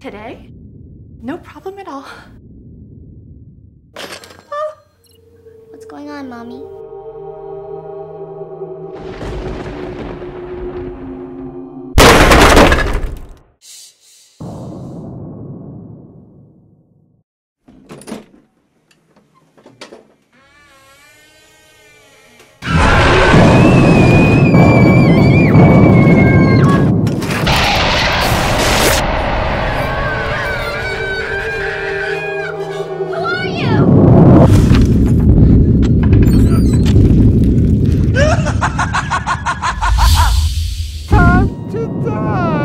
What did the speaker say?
today? No problem at all. What's going on, Mommy? 真的。